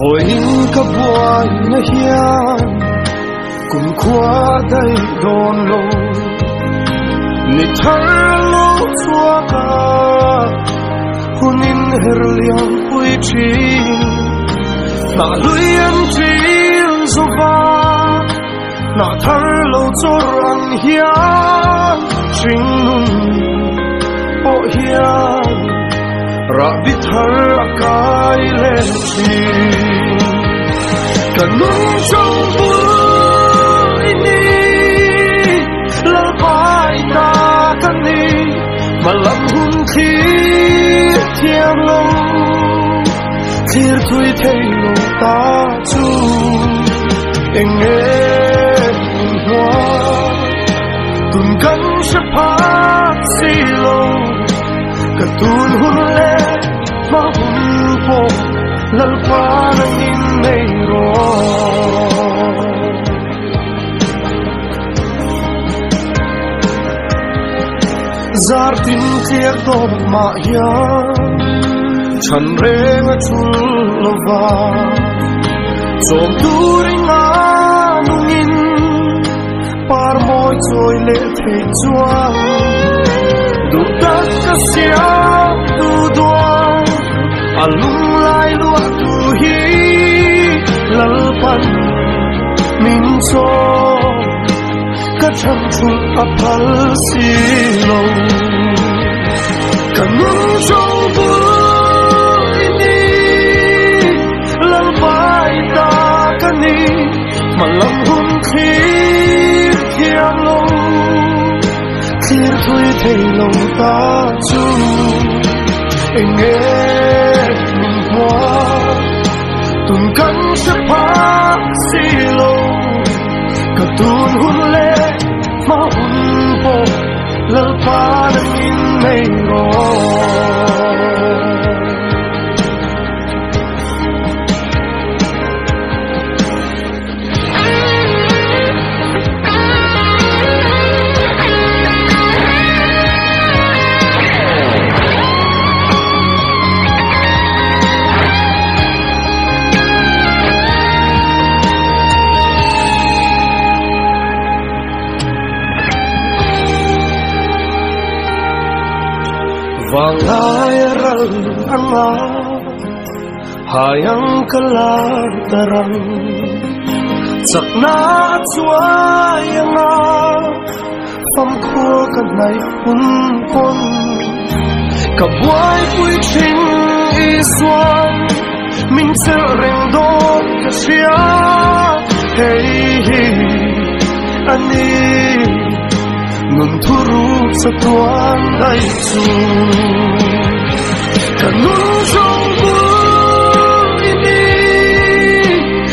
Voi in ka buai na hian Kum khua dai don lo Ni thar lo chua ka Hunin her liang pui chi Na lui an chi zo ba Na thar lo chor an hian Ching nun o hian ra bithar akai le chi Kanung trong bui ni La bai ta kan ni Malam hun khi thiam long Thir thui thei lo ta chu Eng e in nay ro Zar tin thiệt to ma ya Chan re nga chul lo va Zom Par môi trôi lệ thầy chuang 想不多，啊路来路自己。老板，明朝，歌唱出阿爸西喜。Thầy lòng ta chu anh nghe mình hoa tuần cắn sẽ phá xì lô. Cả tuần hôn lê mà hôn bộ lỡ phá Valay ral anga Hayang kalar darang Sakna at suwayanga Pamkua ka na'y punpon Kabuay pu'y ching iswan Min sir ring do ka siya Hey, hey, ani Nun turut sa tuan ay su Kanun siyang ini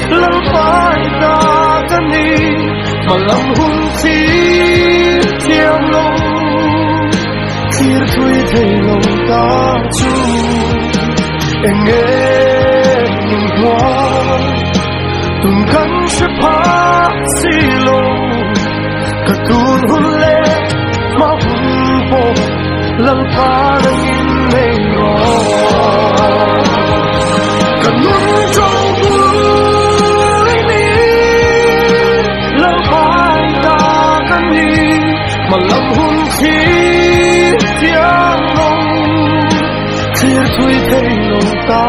Lalpay na kani Malam hung thi thiam lo Tir thui thầy long ta chu, Em nghe nung hoa. Tung kan sa pa si lo Katun hun le Lang pa nang in may ro Kanun trong đi lăng Lang anh ta mà lòng hun khi tiếng lòng Thir thui thay lòng ta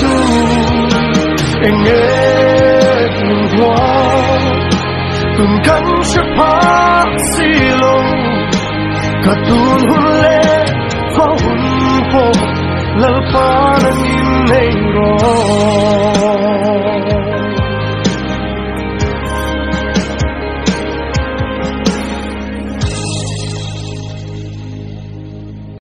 chu anh nghe nung hoa. Tung cánh sa pa xì lo cả tuôn hoa